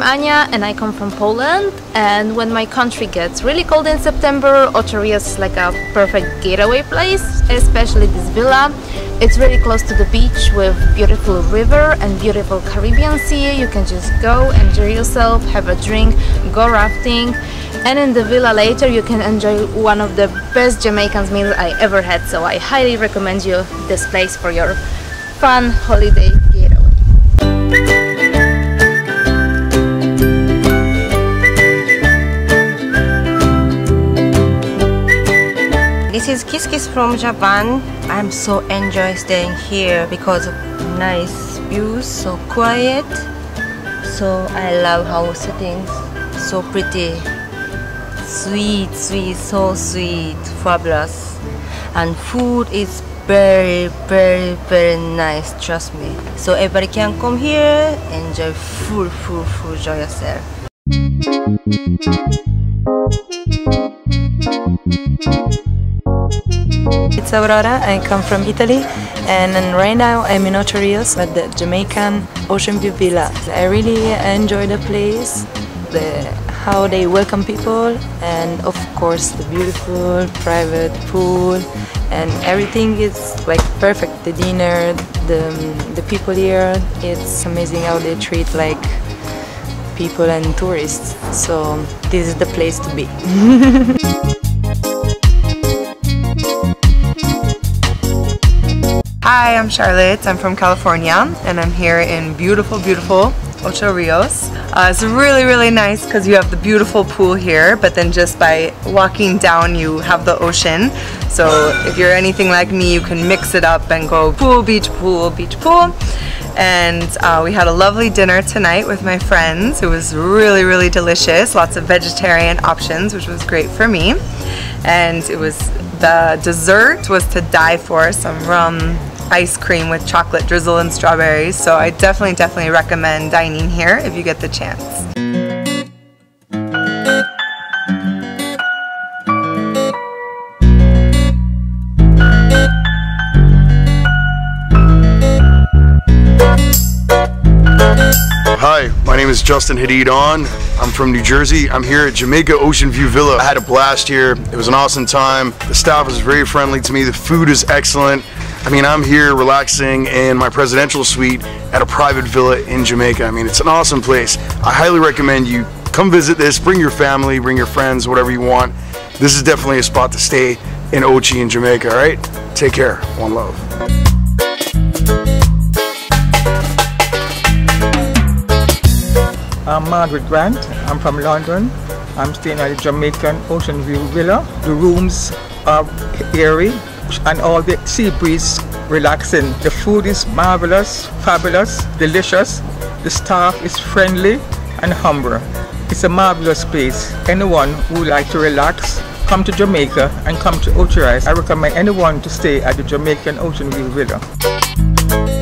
Ania and I come from Poland and when my country gets really cold in September, Ocho Rios is like a perfect getaway place, especially this villa. It's really close to the beach with beautiful river and beautiful Caribbean Sea. You can just go, enjoy yourself, have a drink, go rafting and in the villa later you can enjoy one of the best Jamaican meals I ever had so I highly recommend you this place for your fun holiday getaway. This is Kiss Kiss from Japan. I'm so enjoy staying here because of nice views, so quiet. So I love how settings so pretty, sweet, sweet, so sweet, fabulous, and food is very, very, very nice. Trust me. So everybody can come here, enjoy full, full, full, enjoy yourself. Aurora, I come from Italy and right now I'm in Ocho Rios at the Jamaican Ocean View Villa. I really enjoy the place, the, how they welcome people and of course the beautiful private pool and everything is like perfect. The dinner, the, the people here, it's amazing how they treat like people and tourists. So this is the place to be. Hi, I'm Charlotte. I'm from California and I'm here in beautiful, beautiful Ocho Rios. Uh, it's really, really nice because you have the beautiful pool here, but then just by walking down you have the ocean. So if you're anything like me, you can mix it up and go pool, beach, pool, beach, pool. And uh, we had a lovely dinner tonight with my friends. It was really, really delicious. Lots of vegetarian options, which was great for me. And it was the dessert was to die for, some rum ice cream with chocolate drizzle and strawberries. So I definitely, definitely recommend dining here if you get the chance. Hi, my name is Justin Hadid On. I'm from New Jersey. I'm here at Jamaica Ocean View Villa. I had a blast here. It was an awesome time. The staff was very friendly to me. The food is excellent. I mean, I'm here relaxing in my presidential suite at a private villa in Jamaica. I mean, it's an awesome place. I highly recommend you come visit this. Bring your family, bring your friends, whatever you want. This is definitely a spot to stay in Ochi in Jamaica, all right? Take care. One love. I'm Margaret Grant. I'm from London. I'm staying at the Jamaican Ocean View Villa. The rooms are airy and all the sea breeze relaxing. The food is marvelous, fabulous, delicious. The staff is friendly and humble. It's a marvelous place. Anyone who would like to relax, come to Jamaica and come to Ocho Rios. I recommend anyone to stay at the Jamaican Ocean View Villa.